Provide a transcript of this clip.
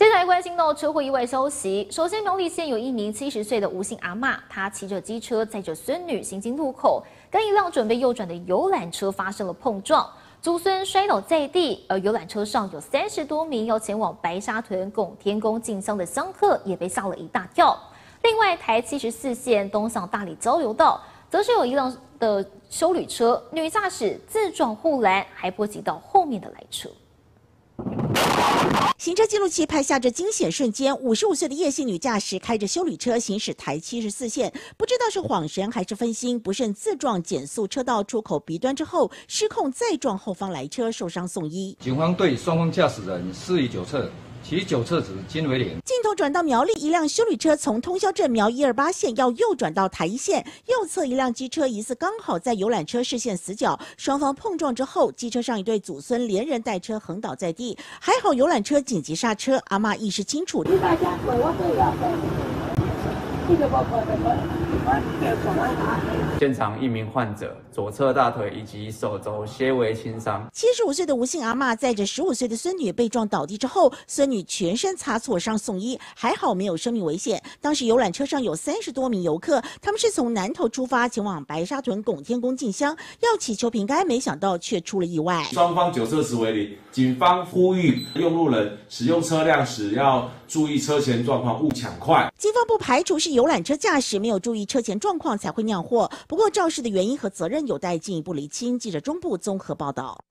接下来关心到车祸意外消息。首先，苗栗县有一名七十岁的吴姓阿嬷，她骑着机车载着孙女行经路口，跟一辆准备右转的游览车发生了碰撞，祖孙摔倒在地。而游览车上有三十多名要前往白沙屯拱天宫进香的香客，也被吓了一大跳。另外，台七十四线东向大理交流道，则是有一辆的修旅车，女驾驶自撞护栏，还波及到后面的来车。行车记录器拍下这惊险瞬间：五十五岁的叶姓女驾驶开着修理车行驶台七十四线，不知道是恍神还是分心，不慎自撞减速车道出口鼻端之后失控，再撞后方来车，受伤送医。警方对双方驾驶人施以酒测。其九测值均为零。镜头转到苗栗，一辆修理车从通霄镇苗一二八线要右转到台一线，右侧一辆机车疑似刚好在游览车视线死角，双方碰撞之后，机车上一对祖孙连人带车横倒在地，还好游览车紧急刹车，阿妈意识清楚。现场一名患者左侧大腿以及手肘些微轻伤。七十五岁的吴姓阿妈载着十五岁的孙女被撞倒地之后，孙女全身擦挫伤送医，还好没有生命危险。当时游览车上有三十多名游客，他们是从南头出发前往白沙屯拱天宫进香，要祈求平安，没想到却出了意外。双方酒测值为零，警方呼吁用路人使用车辆时要注意车前状况，勿抢快。警方不排除是游览车驾驶没有注意车前状况才会酿祸，不过肇事的原因和责任有待进一步厘清。记者中部综合报道。